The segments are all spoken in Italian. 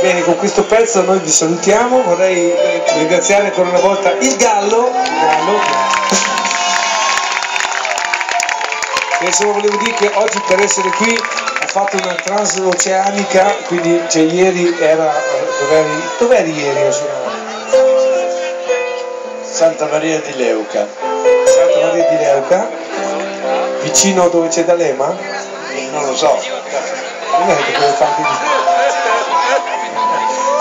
Bene, con questo pezzo noi vi salutiamo, vorrei eh, ringraziare ancora una volta il Gallo, il Gallo che solo volevo dire che oggi per essere qui ha fatto una transoceanica, quindi cioè, ieri era, dov'eri, dov'eri ieri? Santa Maria di Leuca. Santa Maria di Leuca, vicino dove c'è D'Alema? Non lo so. Non è che dove fa anche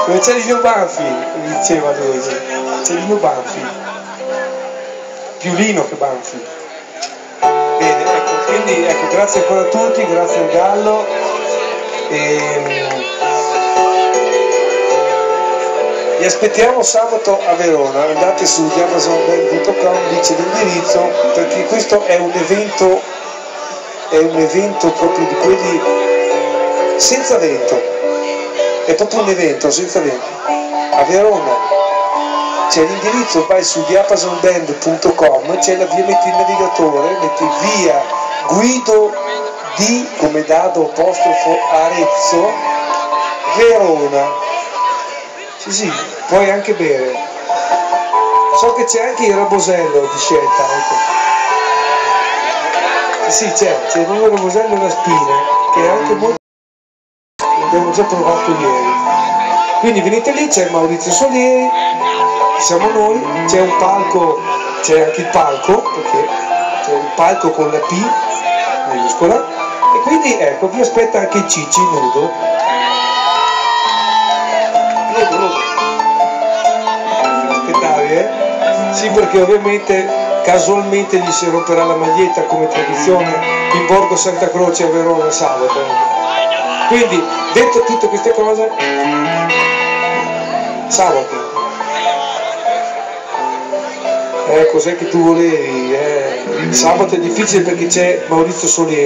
Dove c'è Lino Banfi, diceva lui, c'è Lino Banfi. Più Lino che Banfi. Bene, ecco, quindi ecco, grazie ancora a tutti, grazie al Gallo. E, vi aspettiamo sabato a Verona, andate su diamazonband.com, c'è l'indirizzo, perché questo è un evento, è un evento proprio di quelli senza vento, è proprio un evento senza vento. A Verona c'è l'indirizzo, vai su diapasonband.com, c'è la via, metti il navigatore, metti via Guido di come dado apostrofo Arezzo, Verona. Sì, sì, puoi anche bere. So che c'è anche il rabosello di scelta. Ecco. Sì, c'è, c'è il rabosello e la spina, che è anche molto... L'abbiamo già provato ieri. Quindi venite lì, c'è Maurizio Solieri, siamo noi, c'è un palco, c'è anche il palco, perché c'è il palco con la P maiuscola, e quindi ecco, vi aspetta anche nudo. Nudo, nudo. Aspettavi, eh? Sì, perché ovviamente casualmente gli si romperà la maglietta come tradizione in Borgo Santa Croce a Verona sabato. Quindi, detto tutte queste cose, sabato. Eh, cos'è che tu volevi? Eh? Sabato è difficile perché c'è Maurizio Solieri.